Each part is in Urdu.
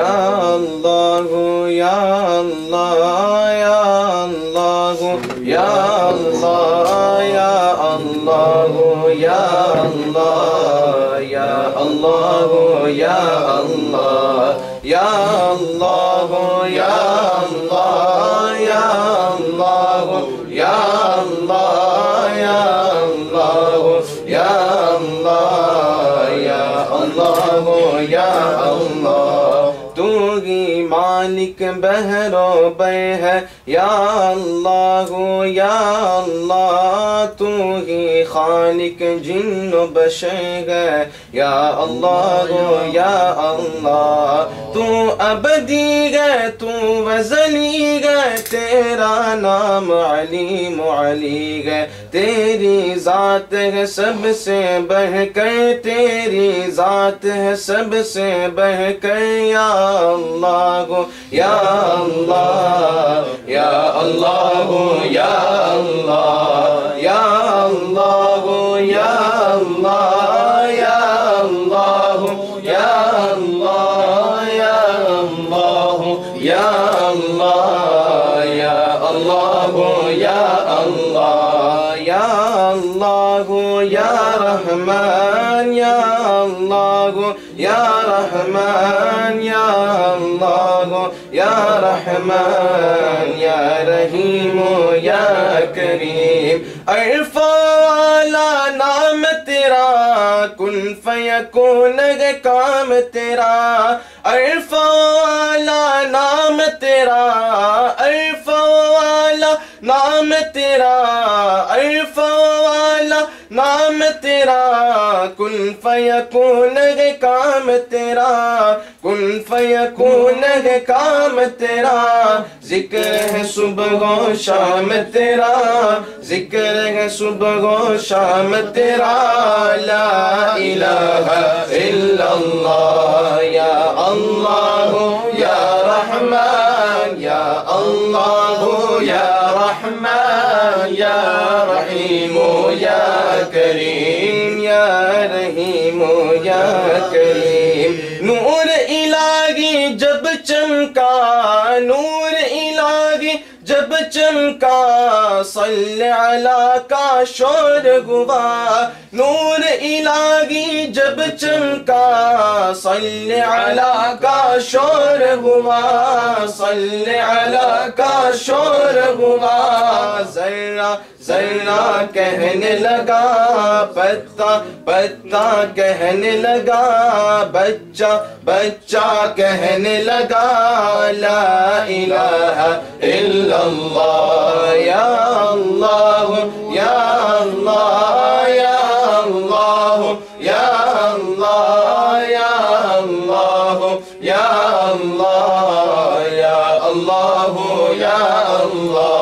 Allahu ya Allah ya Allahu ya Allah ya Allahu ya Allah ya Allahu ya Allah ya Allahu ya Allah ya Allahu ya Allah ya Allahu ya Allah ya Allahu ya Allah. مالک بہرو بے ہے یا اللہ یا اللہ خالق جن و بشر ہے۔ یا اللہ یا اللہ، تو ابدی گئے تو وزلی گئے تیرا نام علیم علی گئے تیری ذات ہے سب سے بہ کر تیری ذات ہے سب سے بہ کر یا اللہ یا اللہ يا الله يا الله يا رحمن يا الله يا رحمن يا الله يا رحمن يا رحيم يا كريم. ارفع نعم على نام کن كن فيكون غكام تیرا ارفع على نام تیرا عرف والا نام تیرا، کن فیکون ہے کام تیرا، کن فیکون ہے کام تیرا، ذکر ہے صبح و شام تیرا، ذکر ہے صبح و شام تیرا، لا الہ الا اللہ، یا یا کریم، یا رحیم، یا کریم۔ نور الہی جب چمکا، نور الہی جب چمکا، صلی علی کا شور ہوا۔ نور الہی جب چمکا، صلی علی کا شور ہوا۔ صلی علی کا شور ہوا۔ ذرہ کہنے لگا پتا پتا کہنے لگا، بچہ بچہ کہنے لگا، لا الہ الا اللہ، یا اللہ یا اللہ یا اللہ یا اللہ یا اللہ یا اللہ یا اللہ یا اللہ یا اللہ۔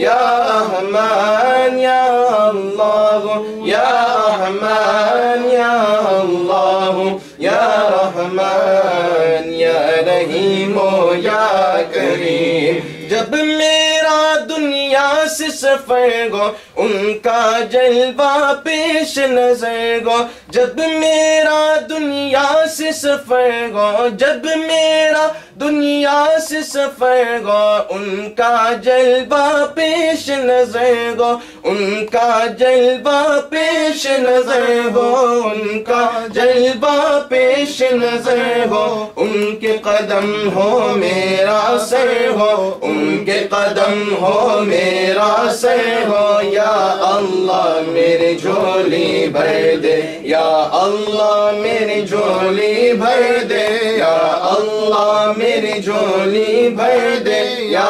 یا رحمان یا اللہ یا رحمان یا اللہ یا رحمان یا رحیم و یا کریم جب میرا دنیا سے سفر گو ان کا جلوہ پیش نظر گو جب میرا دنیا سے سفر گو جب میرا دنیا سے سفر گو ان کا جلوہ پیش نظر گو ان کا جلوہ پیش نظر گو ان کا جلوہ پیش نظر ہو، ان کے قدم ہو میرا سر ہو، ان کے قدم ہو میرا سر ہو، یا اللہ میری جھولی بھر دے، یا اللہ میری جھولی بھر دے، یا اللہ میری جھولی بھر دے، یا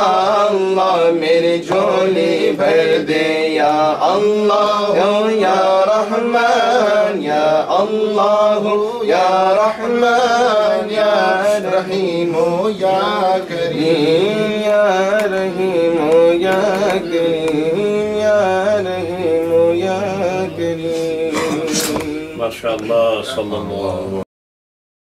اللہ میری جھولی بھر دے، یا اللہ، یا رحمان، یا اللہ، یا رحمان، یا رحیم، یا کریم، یا رحیم، یا کریم۔ Maşallah sallallahu